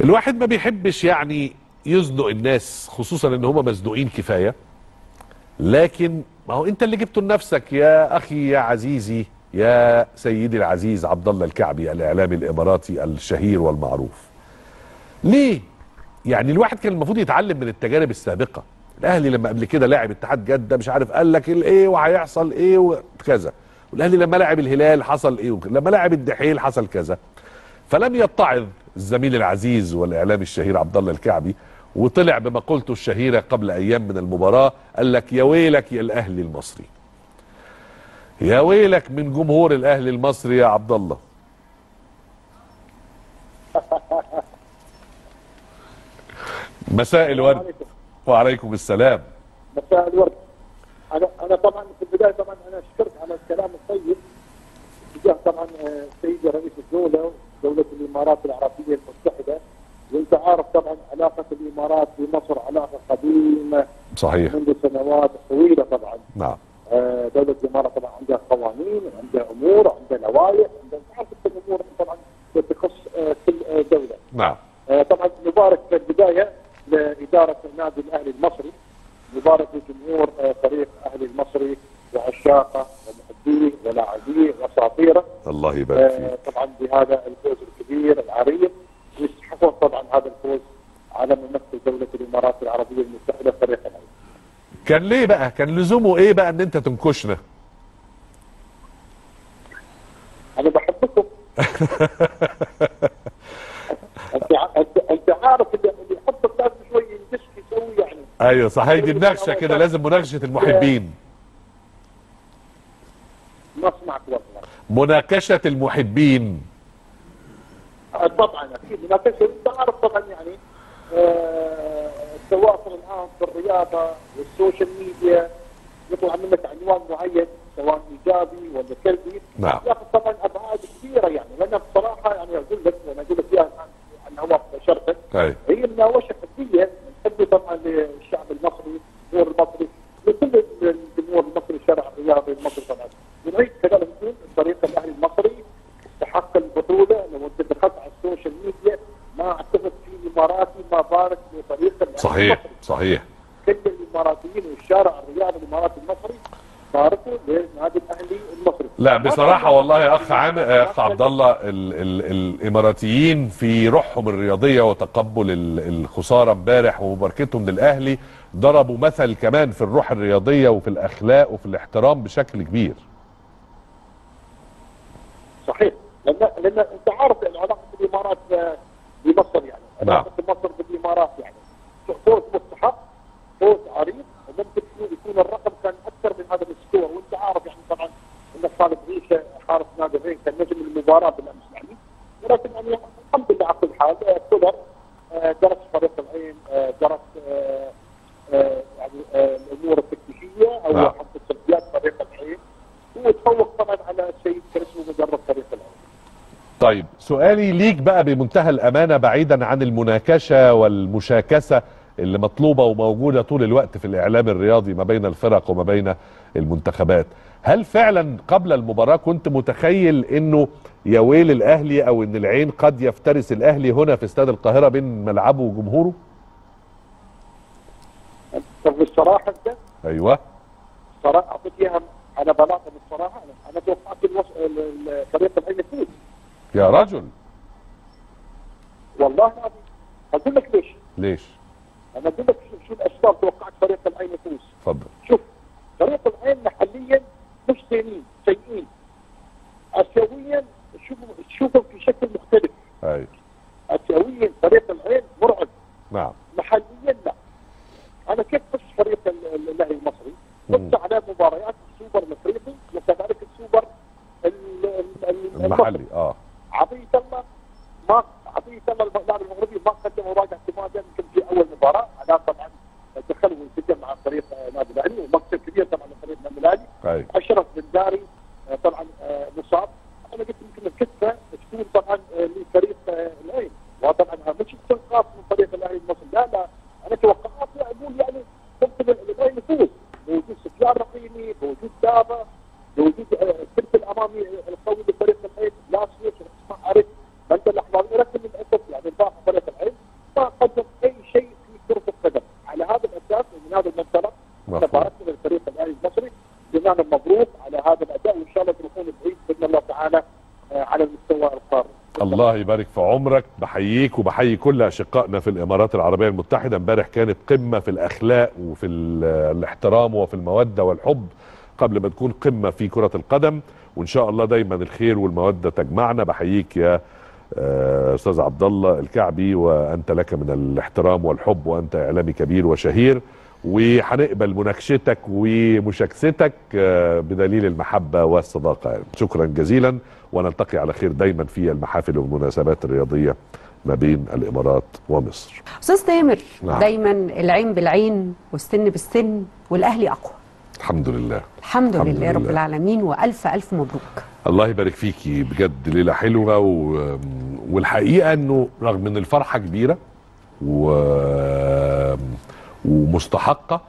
الواحد ما بيحبش يعني يزنق الناس خصوصا إن هم مزنوقين كفاية. لكن ما هو أنت اللي جبته لنفسك يا أخي يا عزيزي يا سيدي العزيز عبد الله الكعبي الإعلامي الإماراتي الشهير والمعروف. ليه؟ يعني الواحد كان المفروض يتعلم من التجارب السابقة. الأهلي لما قبل كده لاعب اتحاد جدة مش عارف قال لك الايه وهيحصل إيه وكذا والأهلي لما لعب الهلال حصل إيه وكذا. لما لعب الدحيل حصل كذا. فلم يتعظ. الزميل العزيز والإعلامي الشهير عبد الله الكعبي وطلع بمقولته الشهيرة قبل أيام من المباراة قال لك يا ويلك يا الأهلي المصري. يا ويلك من جمهور الأهلي المصري يا عبد الله. مساء الورد. وعليكم السلام. مساء الورد. أنا أنا طبعا في البداية طبعا أنا أشكرك على الكلام الطيب تجاه طبعا آه، سيدي رئيس الدولة دولة الإمارات العربية المتحدة وانت عارف طبعا علاقة الإمارات بمصر علاقة قديمة صحيح. منذ سنوات طويله طبعا نعم آه، دوله الامارات طبعا عندها قوانين عندها امور عندها لوائح عندها تعرف انت الأمور طبعا تخص آه، كل آه، دوله نعم آه، طبعا نبارك في البدايه لاداره النادي الاهلي المصري نبارك لجمهور آه، فريق الاهلي المصري وعشاقه ومحبيه ولاعبيه واساطيره الله يبارك فيك. آه، طبعا بهذا الفوز الكبير العريض. ويستحقون طبعا هذا الفوز على ممثل دولة الإمارات العربية المتحدة فريق الاهلي. كان ليه بقى؟ كان لزومه إيه بقى إن أنت تنكشنا؟ أنا بحبكم. أنت أنت عارف اللي اللي يحبك لازم شوي يندش يسوي يعني. أيوه صحيح دي مناوشة كده لازم مناوشة المحبين. سمعت والله مناوشة المحبين. طبعا أكيد. مناوشه أنت عارف طبعا يعني آه، التواصل الان في الرياضة والسوشيال ميديا يطلع منك عنوان معين سواء إيجابي ولا سلبي. نعم. ياخذ طبعا أبعاد كبيره يعني لأن بصراحه يعني أقول لك وأنا أقول لك اياها الان على الهواء مباشره أيوه هي مناوشه حقيقيه نحب طبعا للشعب المصري الجمهور المصري لكل الجمهور المصري الشارع الرياضي المصري طبعا ونعيد كذلك نقول فريق الاهلي المصري استحق البطوله لو انت دخلت على السوشيال ميديا ما اعتقد في اماراتي ما بارك لفريق الاهلي صحيح صحيح. كل الإماراتيين والشارع الرياضي الإماراتي المصري باركوا للنادي الأهلي المصري. لا بصراحة والله يا أخ عامر يا أخ عبد الله ال ال الإماراتيين في روحهم الرياضية وتقبل ال- الخسارة امبارح ومباركتهم للأهلي ضربوا مثل كمان في الروح الرياضية وفي الأخلاق وفي الاحترام بشكل كبير. صحيح. لأن لأن أنت عارف يعني علاقه الامارات آه، بمصر يعني. نعم. علاقة مصر بالإمارات يعني. فوز مستحق فوز عريض وممكن يكون الرقم كان أكثر من هذا السكور وأنت عارف يعني طبعا إن خالد عيشه حارس نادي الرين كان نجم المباراة بالأمس يعني. ولكن يعني الحمد لله على كل حال آه، كولر آه، درس فريق العين آه، درس يعني الأمور التكتيكيه أو نعم. حتى سلبيات فريق العين. وتفوق طبعا على السيد كريسمو مدرب فريق العين. طيب سؤالي ليك بقى بمنتهى الأمانة بعيدا عن المناكشة والمشاكسة. اللي مطلوبة وموجودة طول الوقت في الإعلام الرياضي ما بين الفرق وما بين المنتخبات. هل فعلا قبل المباراة كنت متخيل إنه يا ويل الأهلي أو إن العين قد يفترس الأهلي هنا في استاد القاهرة بين ملعبه وجمهوره؟ طب الصراحه أنت؟ أيوه. صراحة أعطيك إياها. على بلاطه بالصراحة. أنا أنا توقعت الوص... ال- ال- فريق العين يفوز. يا رجل. والله العظيم. أقول لك ليش؟ ليش؟ أنا أقول لك شو, شو الاسباب توقعت فريق العين يفوز. اتفضل شوف فريق العين محليا مش زينين سيئين. اسيويا شوفوا شوفوا في شكل مختلف. أيوه. اسيويا فريق العين مرعب نعم محليا لا أنا كيف بس فريق ال- ال- الاهلي المصري مم. قلت على مباريات السوبر الافريقي وكذلك السوبر ال- ال- ال- المحلي المصري آه عطيه الله ما عطيه الله اللاعب المغربي ما قدم اوراق اعتمادا يمكن في اول مباراه على طبعا دخل وانسجم مع فريق آه، نادي الاهلي ومكسب كبير طبعا لفريق النادي الاهلي أيوه اشرف بن داري آه، طبعا آه، مصاب أنا قلت يمكن الكتفه تكون طبعا آه، لفريق آه، العين وطبعا مش استنقاص من فريق الاهلي المصري لا لا أنا توقعاتي أقول يعني ممكن العين يفوز بوجود سفيان رقيمي بوجود دابا بوجود آه، الثلث الامامي القوي لفريق العين لاسيوس اسماء عرف بند الاحمر ولكن للاسف يعني ضاع فريق العين مستوى القاره الله يبارك في عمرك. بحييك وبحيي كل أشقائنا في الإمارات العربية المتحدة. امبارح كانت قمة في الأخلاق وفي ال- الاحترام وفي المودة والحب قبل ما تكون قمة في كرة القدم. وإن شاء الله دايما الخير والمودة تجمعنا. بحييك يا آه، أستاذ عبد الله الكعبي وأنت لك من الاحترام والحب وأنت إعلامي كبير وشهير. وهنقبل مناقشتك ومشاكستك آه، بدليل المحبة والصداقة. شكرا جزيلا ونلتقي على خير دايما في المحافل والمناسبات الرياضية ما بين الإمارات ومصر. أستاذ تامر نعم. دايما العين بالعين والسن بالسن والاهلي أقوى. الحمد لله. الحمد, الحمد لله رب لله. العالمين وألف ألف مبروك. الله يبارك فيكي بجد ليلة حلوة و... والحقيقة إنه رغم إن الفرحة كبيرة و... ومستحقه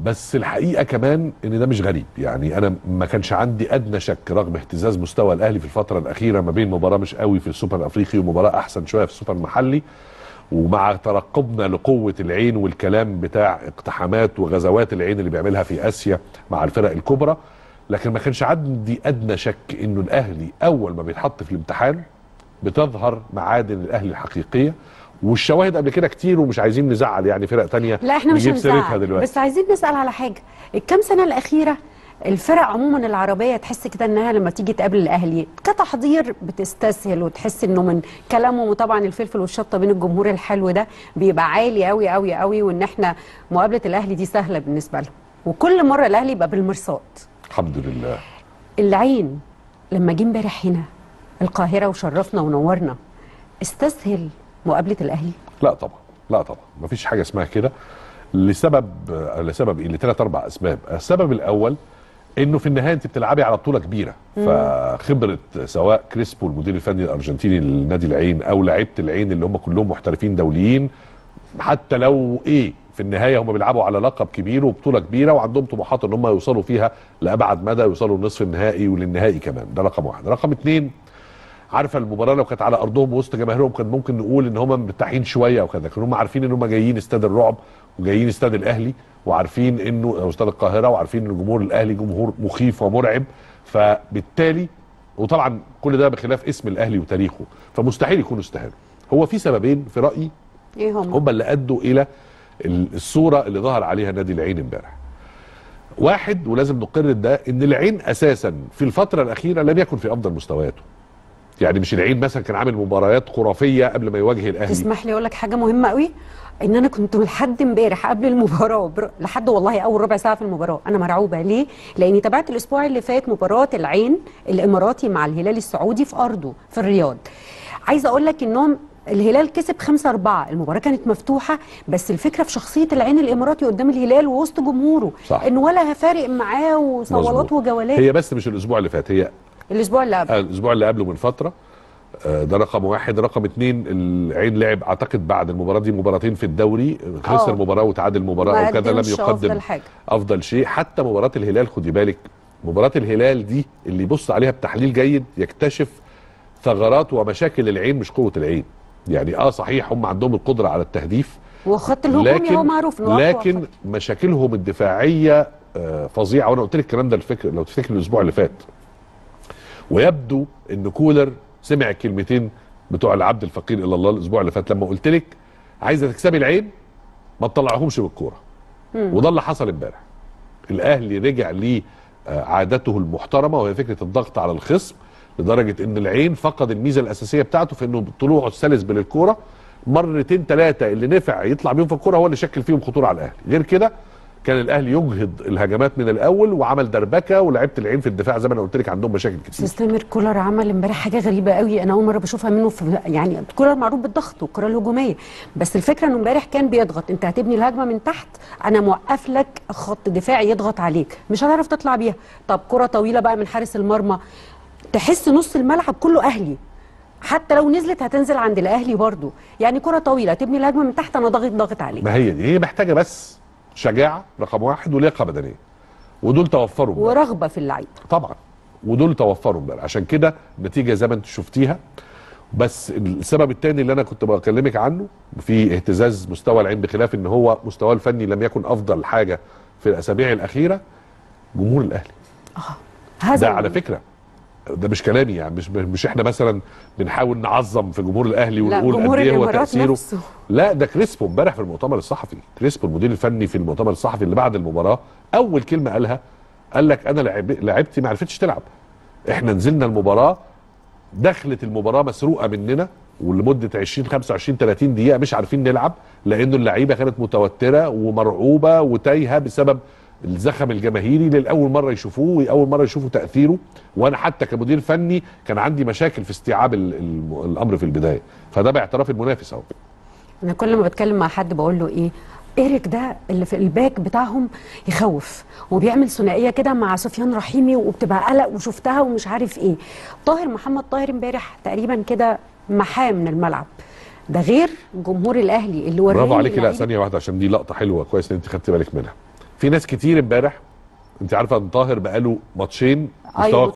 بس الحقيقة كمان إن ده مش غريب. يعني أنا ما كانش عندي أدنى شك رغم اهتزاز مستوى الأهلي في الفترة الأخيرة ما بين مباراة مش قوي في السوبر الافريقي ومباراة أحسن شوية في السوبر المحلي ومع ترقبنا لقوة العين والكلام بتاع اقتحامات وغزوات العين اللي بيعملها في آسيا مع الفرق الكبرى لكن ما كانش عندي أدنى شك إنه الأهلي أول ما بيتحط في الامتحان بتظهر معادن الأهلي الحقيقية. والشواهد قبل كده كتير ومش عايزين نزعل يعني فرق تانية لا إحنا مش سيرتها هنزعل. دلوقتي. بس عايزين نسال على حاجة. الكام سنة الأخيرة الفرق عموما العربية تحس كده إنها لما تيجي تقابل الاهلي كتحضير بتستسهل وتحس إنه من كلامهم وطبعا الفلفل والشطة بين الجمهور الحلو ده بيبقى عالي قوي قوي قوي وإن إحنا مقابلة الأهلي دي سهلة بالنسبة لهم. وكل مرة الأهلي يبقى بالمرصاد. الحمد لله. العين لما جه امبارح هنا القاهرة وشرفنا ونورنا استسهل. مقابلة الأهلي؟ لا طبعا لا طبعا. مفيش حاجة اسمها كده. لسبب لسبب إيه؟ لثلاث أربع أسباب. السبب الأول إنه في النهاية أنت بتلعبي على بطولة كبيرة. فخبرة سواء كريسبو المدير الفني الأرجنتيني لنادي العين أو لعيبة العين اللي هم كلهم محترفين دوليين حتى لو إيه في النهاية هم بيلعبوا على لقب كبير وبطولة كبيرة وعندهم طموحات إن هم يوصلوا فيها لأبعد مدى يوصلوا نصف النهائي وللنهائي كمان. ده رقم واحد. رقم اتنين عارفة المباراة لو كانت على أرضهم وسط جماهيرهم كان ممكن نقول إن هم مرتاحين شوية وكذا. لكن هم عارفين إن هم جايين استاد الرعب وجايين استاد الأهلي وعارفين إنه استاد القاهرة وعارفين إن جمهور الأهلي جمهور مخيف ومرعب. فبالتالي وطبعا كل ده بخلاف اسم الأهلي وتاريخه. فمستحيل يكونوا استاهلوا. هو في سببين في رأيي إيه هم؟ هم اللي أدوا إلى ال- الصورة اللي ظهر عليها نادي العين امبارح. واحد ولازم نقرر ده إن العين أساسا في الفترة الأخيرة لم يكن في أفضل مستوياته. يعني مش العين مثلا كان عامل مباريات خرافية قبل ما يواجه الأهلي. تسمح لي أقول لك حاجة مهمة قوي إن أنا كنت لحد امبارح قبل المباراة بر... لحد والله أول ربع ساعة في المباراة أنا مرعوبة. ليه؟ لأني تابعت الأسبوع اللي فات مباراة العين الإماراتي مع الهلال السعودي في أرضه في الرياض. عايزة أقول لك إنهم الهلال كسب 5 4 المباراة كانت مفتوحة بس الفكرة في شخصية العين الإماراتي قدام الهلال ووسط جمهوره صح. انه ولا فارق معاه وصولات. وجولات هي بس مش الأسبوع اللي فات هي الأسبوع اللي قبل. آه، الأسبوع اللي قبله من فترة. آه، ده رقم واحد. رقم اتنين العين لعب. أعتقد بعد المباراة دي مباراتين في الدوري خسر آه. مباراة وتعادل مباراة ما أو كذا لم يقدم أفضل حاجة. أفضل شيء. حتى مباراة الهلال خدي بالك مباراة الهلال دي اللي يبص عليها بتحليل جيد يكتشف ثغرات ومشاكل العين مش قوة العين. يعني آه صحيح هم عندهم القدرة على التهديف وخط الهجومي هو معروف لكن. مشاكلهم الدفاعية آه، فظيعة. وأنا قلت لك الكلام ده الفكر لو تفتكر الأسبوع اللي فات. ويبدو إن كولر سمع الكلمتين بتوع العبد الفقير إلى الله الأسبوع اللي فات لما قلت لك عايزة تكسبي العين ما تطلعهمش بالكورة. وده اللي حصل امبارح. الأهلي رجع لعادته المحترمة وهي فكرة الضغط على الخصم لدرجة إن العين فقد الميزة الأساسية بتاعته في إنه طلوعه السلس بالكورة. مرتين ثلاثة اللي نفع يطلع بيهم في الكورة هو اللي شكل فيهم خطورة على الأهلي. غير كده كان الأهلي يجهض الهجمات من الأول وعمل دربكة ولعيبه العين في الدفاع زي ما أنا قلت لك عندهم مشاكل كتير. تامر كولر عمل امبارح حاجة غريبة قوي أنا أول مرة بشوفها منه في يعني كولر معروف بالضغط والكره الهجومية. بس الفكرة إنه امبارح كان بيضغط. أنت هتبني الهجمة من تحت أنا موقف لك خط دفاعي يضغط عليك. مش هتعرف تطلع بيها. طب كرة طويلة بقى من حارس المرمى. تحس نص الملعب كله أهلي. حتى لو نزلت هتنزل عند الأهلي برضو يعني كرة طويلة تبني الهجمة من تحت أنا ضاغط ضاغط عليك. ما هي دي هي محتاجة بس شجاعة رقم واحد ولياقة بدنية. ودول توفروا امبارح. ورغبة في اللعيب طبعا. ودول توفروا امبارح. عشان كده النتيجه زي ما انت شفتيها. بس السبب الثاني اللي أنا كنت بكلمك عنه في اهتزاز مستوى العين بخلاف إن هو مستواه الفني لم يكن أفضل حاجة في الأسابيع الأخيرة جمهور الأهلي. هذا ده على فكرة ده مش كلامي يعني مش مش إحنا مثلا بنحاول نعظم في جمهور الأهلي لا ونقول قد إيه هو تأثيره. نفسه. لا ده كريسبو امبارح في المؤتمر الصحفي كريسبو المدير الفني في المؤتمر الصحفي اللي بعد المباراة أول كلمة قالها قال لك أنا لعب لعبتي ما عرفتش تلعب. إحنا نزلنا المباراة دخلت المباراة مسروقة مننا ولمدة 20 25 30 دقيقة مش عارفين نلعب لأنه اللعيبة كانت متوترة ومرعوبة وتايهة بسبب الزخم الجماهيري لاول مرة يشوفوه وأول مرة يشوفوا تأثيره. وأنا حتى كمدير فني كان عندي مشاكل في استيعاب الأمر في البداية. فده باعتراف المنافس أهو. أنا كل ما بتكلم مع حد بقول له إيه ايريك ده اللي في الباك بتاعهم يخوف وبيعمل ثنائية كده مع سفيان رحيمي وبتبقى قلق وشفتها ومش عارف إيه. طاهر محمد طاهر امبارح تقريبا كده محاه من الملعب. ده غير جمهور الأهلي اللي وراني برافو عليك. لا. ثانية واحدة عشان دي لقطة حلوة كويس إن أنت خدت بالك منها. في ناس كتير امبارح انت عارفة إن طاهر بقاله ماتشين مستوى أيوة.